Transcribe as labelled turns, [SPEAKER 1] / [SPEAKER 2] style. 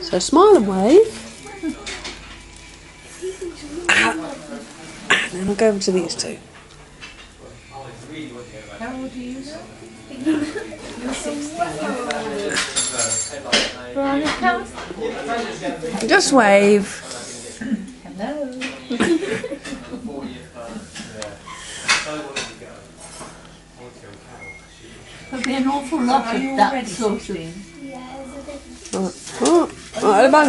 [SPEAKER 1] So smile and wave. Ah. And then I'll go over to these two.
[SPEAKER 2] How old are you now? You're 16.
[SPEAKER 1] Just wave.
[SPEAKER 2] Hello.
[SPEAKER 3] There'll be an awful lot of that sort of
[SPEAKER 1] Oh, 어, 어, 어, 알바.